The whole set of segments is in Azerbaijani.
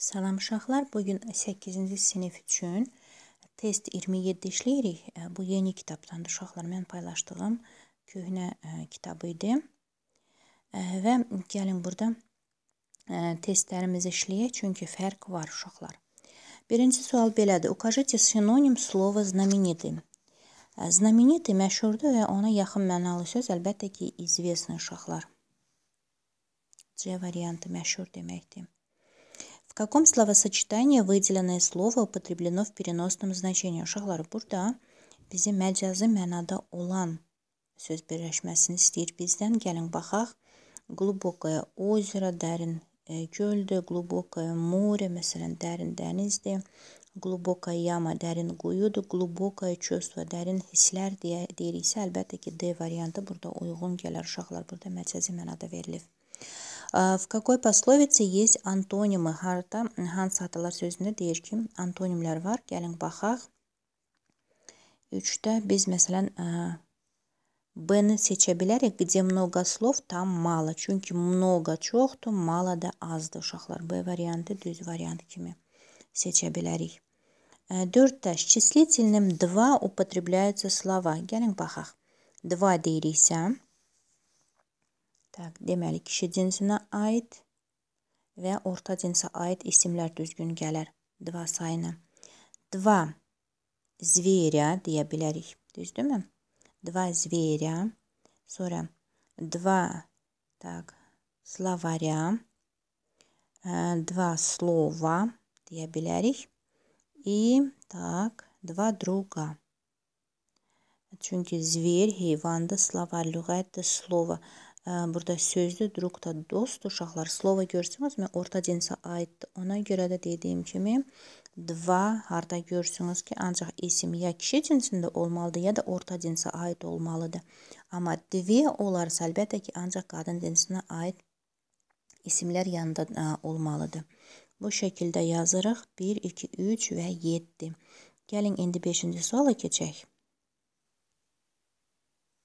Salam uşaqlar, bu gün 8-ci sinif üçün test 27 işləyirik. Bu yeni kitabdandır uşaqlar. Mən paylaşdığım köhnə kitabı idi. Və gəlin burada testlərimizi işləyək, çünki fərq var uşaqlar. Birinci sual belədir. Укажите синоним слова знаменитый. Знаменитый məşhurdur və ona yaxın mənalı söz əlbəttə ki, известный uşaqlar. C variantı məşhur deməkdir. В каком словосочетании выделенное слово употреблено в переносном значении? Uşaqlar, burada bizi məcazi mənada olan söz birləşməsini istəyir bizdən. Gəlin baxaq. Глубокое озеро, dərin e, göldür, глубокое море, məsələn, dərin dənizdir. Глубокая яма, dərin quyudur. Глубокое чувство, dərin hisslər deyə deyiriksə, əlbəttə ki, D variantı burada uyğun gələr uşaqlar. Burada məcazi mənada verilib. В какой пословице есть антонимы? Harda hansı atalar sözündə deyir ki, antonimlər var. Gəlin baxaq. 3-də biz məsələn B-ni seçə bilərik. Где много слов, там мало. Çünki много çoxdur, mало da azdır uşaqlar. B variantı düz variant kimi seçə bilərik. 4-də числительным 2 употребляются слова. Gəlin baxaq. 2 deyiriksə, Tak, deməli, kişi cinsinə aid və orta cinsə aid isimlər düzgün gələr. Dva sayına. Dva zverya deyə bilərik. Düzdürmü? Dva zverya. Sonra dva так, словаря. Два слова deyə bilərik. И так, два друга. Çünki zver heyvandır, slovar lüğətdir, slova burada sözdür, druq da dostdur uşaqlar. Slova görürsünüzmü? Orta cinsə aiddir. Ona görə də dediyim kimi dva harda görürsünüz ki, ancaq isim ya kişi cinsində olmalıdır, ya da orta cinsə aid olmalıdır. Amma dve olarsa əlbəttə ki, ancaq qadın cinsinə aid isimlər yanında ə, olmalıdır. Bu şəkildə yazırıq. 1, 2, 3 və 7. Gəlin indi 5-ci suala keçək.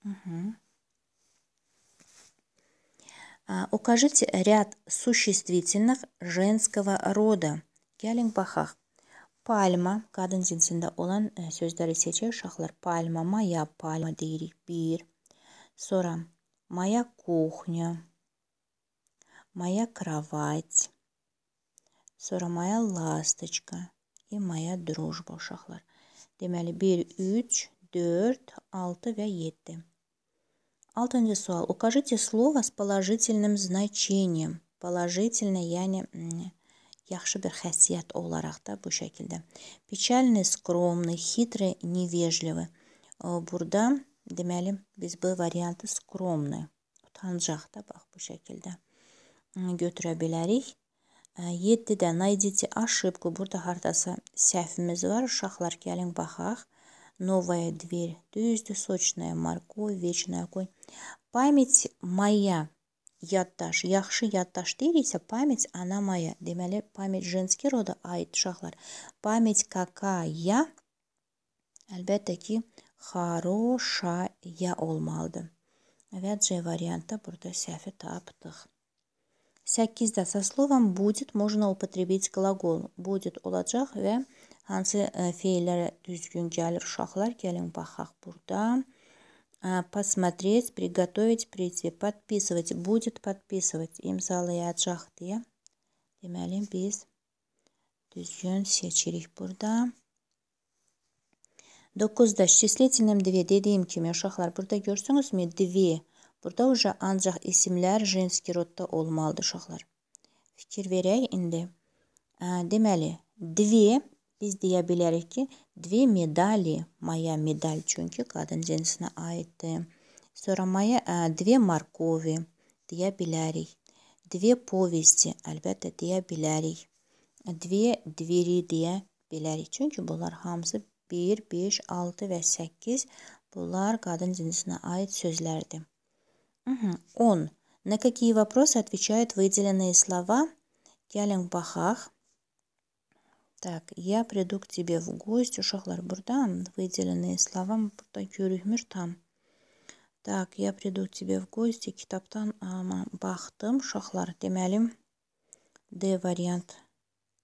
-hı. Укажите ряд существительных женского рода. Gəlin baxaq. Palma, qadın cinsində olan sözləri seçək uşaqlar. Palma, моя palma deyirik. 1. Sonra моя кухня, моя кровать. Sonra моя ласточка и моя дружба uşaqlar. Deməli 1, 3, 4, 6 və 7. Altıncı sual. Укажите слово с положительным значением. Положительное, yəni yaxşı bir xəssiyyət olaraq da bu şəkildə. Печальный, скромный, хитрый, невежливый. Burada deməli biz bu variantı скромный, utancaq da bax bu şəkildə götürə bilərik. 7-də найдите ошибку. Burada hardasa səhvimiz var. Uşaqlar gəlin baxaq. новая дверь, то есть сочная морковь, вечный огонь. Память моя, ятташ, яхши ятташ дерися, память она моя. Демеле память женский рода, айт шахлар. Память какая, әлбәтте хорошая olmalıdır. Evet, C варианта burada səhvi tapdıq. 8-də со словом будет можно употребить глагол будет olacaq və hansı feillərə düzgün gəlir uşaqlar? Gəlin baxaq burada. Посмотреть, приготовить, прийти, подписывать, будет подписывать, imzalayacaq deyə. Deməli, biz düzgün seçirik burada. 9-da числительным 2 dediyim kimi uşaqlar burada görsünüzmü? 2. Burada uca ancaq isimlər женский rodda olmalıdır uşaqlar. Fikir verək indi. Deməli, 2 biz deyə bilərik ki, dve medali, moya medal çünki qadın cinsinə aiddir. Sonra moya dve markovi deyə bilərik. Dve povesti əlbəttə deyə bilərik. Dve dveri deyə bilərik. Çünki bunlar hamısı 1, 5, 6 və 8 bunlar qadın cinsinə aid sözlərdir. 10. На какие вопросы отвечают выделенные слова? Gəlin baxaq. Так, я приду к тебе в гости. Uşaqlar burada выделенные слова burada görükmür tam. Так, я приду к тебе в гости. Kitabdan baxdım uşaqlar. Deməli D variant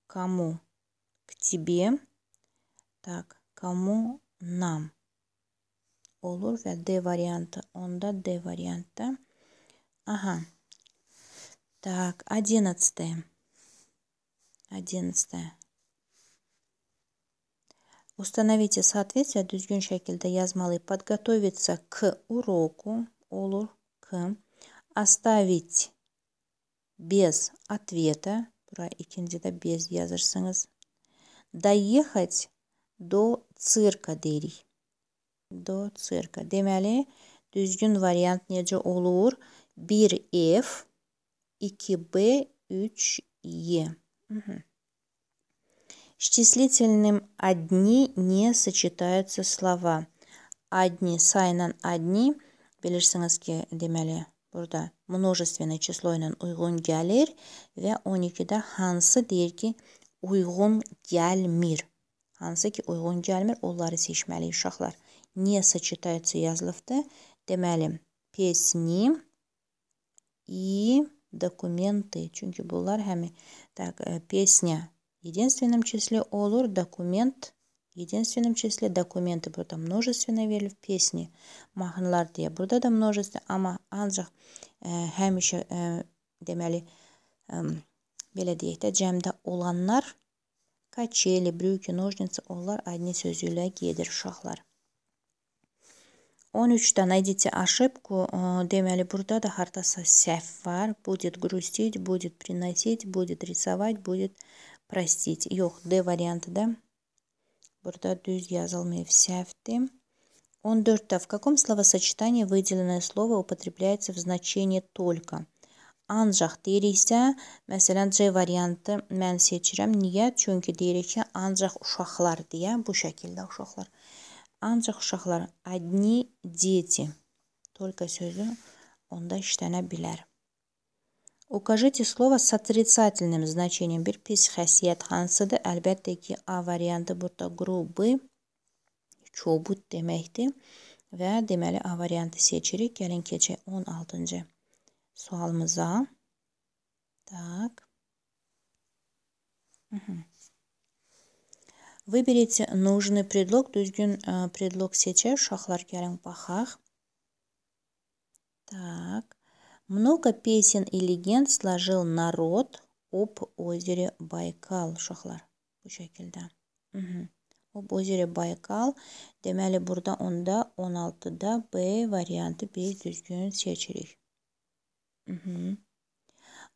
кому к тебе так кому нам olur və D variantı onda D variantda ага так одиннадцатое одиннадцатое Установите соответствие düzgün şekilde yazmalı. Подготовиться к уроку olur к. Оставить без ответа. Buraya ikincide без yazırsınız. Доехать до цирка deyirik. Do цирка. Deməli, düzgün variant necə olur? 1F, 2B, 3E. Угу. С числительным «одни» не сочетаются слова. «Одни» сайынан «одни» ki, deməli, burada множественное число uyğun gəlir və 12-də hansı deyir ki, uyğun gəlmir. Hansı ki, uyğun gəlmir, onları seçməliyik uşaqlar. Не сочетаются yazılıbdır. Deməli, pesni и документы. Çünki bunlar həmi так, песня единственном числе olur документ единственном числе документы burada множественное verilib песни mahnılar deyə burada da множество e, e, deməli ə, belə deyək də cəmdə olanlar kacheli, brüki, nожницы onlar одни sözü ilə gedir uşaqlar. 13-də найдите ошибку. Burada da hardasa səhv var. Будет грустить, будет приносить, будет рисовать, будет простить. Yox, D variantıda. Burada düz yazılmayıb səhvdir. 14. В каком словосочетании выделенное слово употребляется в значении только? Ancaq deyiriksə, məsələn, C variantı mən seçirəm. Niyə? Çünki deyirik ki, ancaq uşaqlar deyə bu şəkildə uşaqlar. Ancaq uşaqlar одни дети. Только sözü onda işlənə bilər. Укажите слово с отрицательным значением. Bir pis xəsiyyət hansıdır? Əlbəttə ki, A variantı burada qrubu, çobud deməkdir. Və deməli A variantı seçirik. Gəlin keçək 16-cı sualımıza. Так. Угу. Выберите нужный предлог. Düzgün предлог seçək. Uşaqlar gəlin baxaq. Так. Много песен и легенд сложил народ об озере Байкал. Bu şəkildə. Угу. Об озере Байкal. Deməli burada onda 16-da B variantı biz düzgün seçirik. Угу.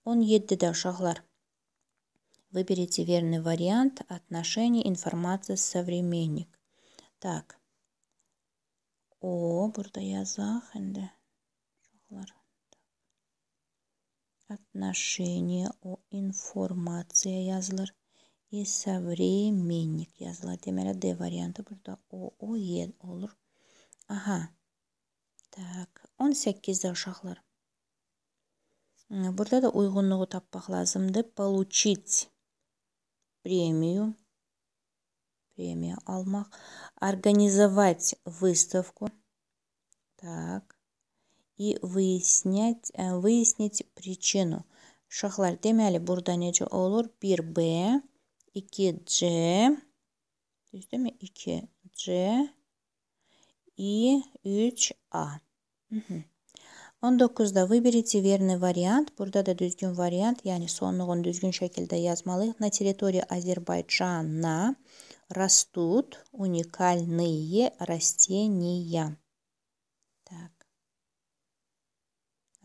17-də uşaqlar. Выберите верный вариант отношений информации современник. Так. O burada yazaq indi. Uşaqlar. Отношение o informatsiya yazılır. И современник yazılır. Deməli D variantı burada o, o, y olur. Aha. Так. 18-də uşaqlar. Burada da uyğunluğu tapmaq lazımdır. Получить премию. Премия almaq. Организовать выставку. Так и выяснять, выяснить причину. Uşaqlar, deməli, burada necə olur? 1B, 2C, düzdürmü? 2C и 3A. 19-da выберите верный вариант. Burada da düzgün variant, yəni sonluğun düzgün şəkildə yazmalıyıq. На территории Азербайджана растут уникальные растения. Так.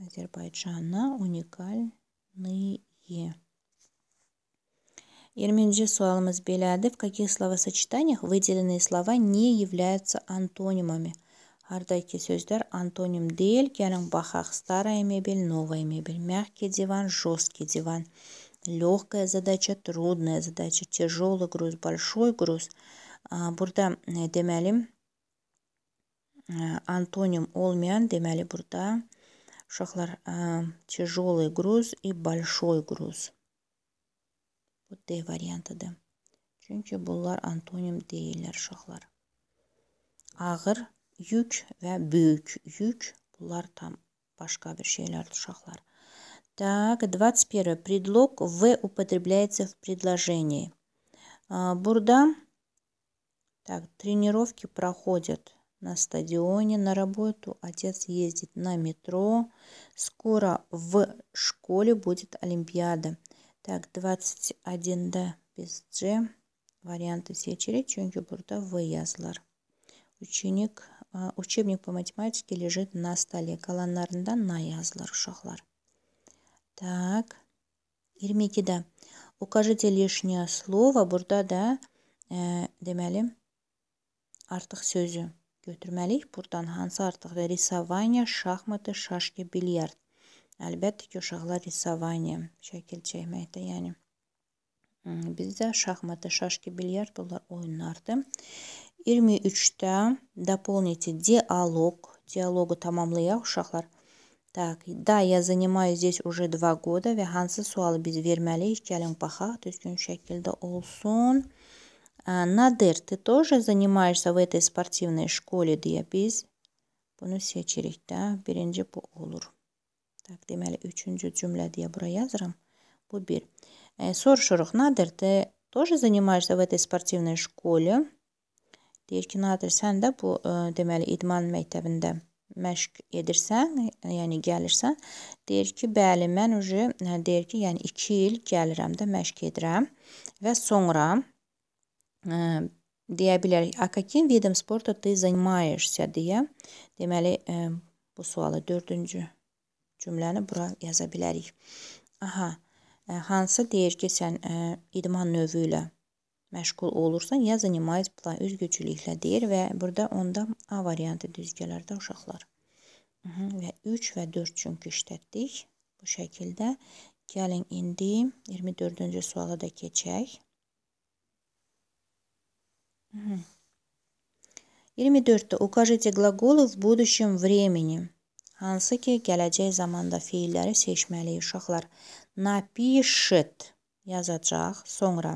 Azərbaycana уникальные. 20 суалымыз belədir. В каких словосочетаниях выделенные слова не являются антонимами? Hardakı sözlər antonim deyil. Gəlin baxaq. Старая мебель, новая мебель, мягкий диван, жесткий диван, легкая задача, трудная задача, тяжелый груз, большой груз. Burada deməli antonim olmayan deməli burada Uşaqlar, тяжелый груз и большой груz. Bu D variantıdır. Çünki bunlar antonim deyirlər uşaqlar. Ağır yük və böyük yük bunlar tam başqa bir şeylərdir uşaqlar. Так, 21. Предлог «в» употребляется в предложении. А, Бурда. Так, тренировки проходят на стадионе, на работу. Отец ездит на метро. Скоро в школе будет Олимпиада. Так, 21-да без G. Варианты seçerek çünkü burada V yazılır. Ученик, учебник по математике лежит на столе. Qalanlarında на yazılır uşaqlar. Так, 22-də. Укажите лишнее слово. Burada da e, deməli artıq sözü götürməliyik. Buradan hansı artıq rисование, şahmatı, şaşki, bilyard. Əlbəttə ki, uşaqlar rисование şəkil çəkməkdə, yəni bizdə şahmatı, şaşki, bilyard bunlar oyunlardır. 23-də дополните диалог. Диалогу tamamlayaq uşaqlar. Так, да, я занимаюсь здесь уже два года və hansı sualı biz verməliyik? Gəlin baxaq, düzgün şəkildə olsun. Nadir, ты тоже занимаешься в этой спортивной школе deyə biz bunu seçirik də. Birinci bu olur. Так, deməli, üçüncü cümlə deyə bura yazıram. Bu bir. E, soruşuruq, Nadir, ты тоже занимаешься в этой спортивной школе? Deyir ki, Nadir, sən də bu, ə, deməli, idman məktəbində məşq edirsən, yəni gəlirsən. Deyir ki, bəli, mən ucu, deyir ki, yəni 2 il gəlirəm də məşq edirəm və sonra ə, deyə bilərik, a каким видом спорта ты занимаешься deyə. Deməli, ə, bu sualı dördüncü cümləni bura yaza bilərik. Aha, ə, hansı deyir ki, sən ə, idman növü ilə məşğul olursan, ya занимаюсь plan üzgüçülüklə deyir və burada onda A variantı düz gələr də uşaqlar. Hı və 3 və 4 çünki işlətdik bu şəkildə. Gəlin indi 24-cü suala da keçək. 24-də укажите глаголы в будущем времени. Hansı ki, gələcək zamanda feilləri seçməliyik uşaqlar. Напишет yazacaq, sonra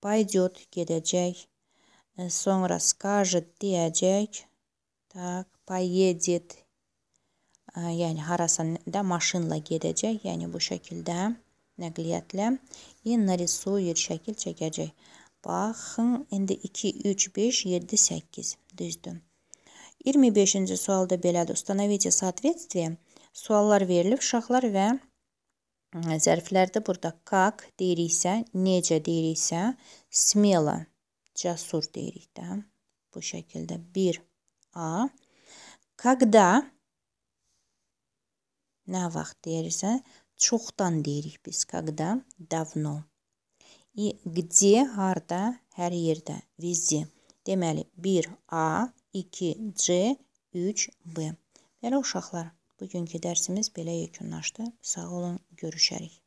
paydet gedəcək. Sonra скажет deyəcək. Так, поедет. Yəni harasa da maşınla gedəcək. Yəni bu şəkildə nəqliyyatla и нарисует şəkil çəkəcək. Baxın, indi 2 3 5 7 8 düzdür. 25-ci sualda belədir. Uстановите соответствие. Suallar verilib uşaqlar və Zərflərdə burada как deyiriksə, necə deyiriksə, smelo, cəsur deyirik də. Bu şəkildə 1A. Когда nə vaxt deyirsə, çoxdan deyirik biz. Когда давно. И где harda, hər yerdə, везде. Deməli 1A, 2C, 3B. Belə uşaqlar. Bugünkü dərsimiz belə yekunlaşdı. Sağ olun, görüşərik.